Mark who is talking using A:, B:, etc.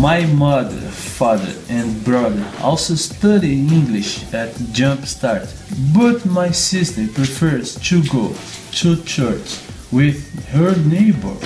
A: My mother, father, and brother also study English at Jumpstart, but my sister prefers to go to church with her neighbor.